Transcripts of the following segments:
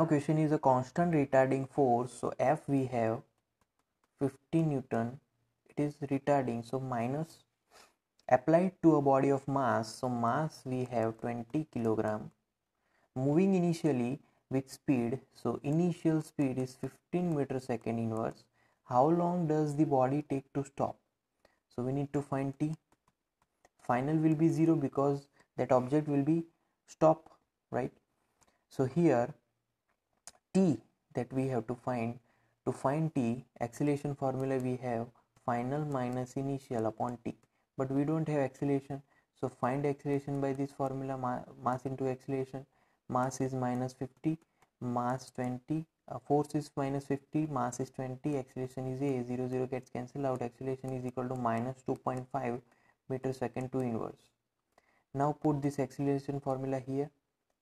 now question is a constant retarding force. So f we have 50 newton. It is retarding. So minus applied to a body of mass. So mass we have 20 kilogram. Moving initially with speed. So initial speed is 15 meter second inverse. How long does the body take to stop? So we need to find t. Final will be 0 because that object will be stop right? So here t that we have to find to find t acceleration formula we have final minus initial upon t. But we don't have acceleration so find acceleration by this formula ma mass into acceleration mass is minus 50 mass 20 uh, force is minus 50 mass is 20 acceleration is a 0 0 gets cancelled out acceleration is equal to minus 2.5 meter second to inverse. Now put this acceleration formula here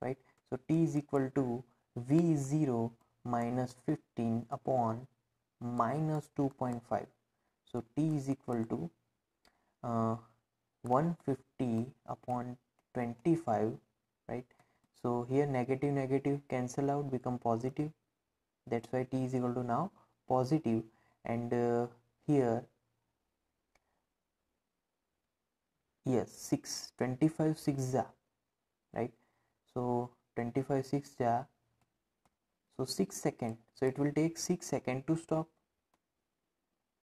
right? So t is equal to v0 minus 15 upon minus 2.5 so t is equal to uh, 150 upon 25 right? So here negative negative cancel out become positive. That's why t is equal to now positive. And uh, here yes 6 25 6 ja right? So 25 6 ja so 6 second. So it will take 6 second to stop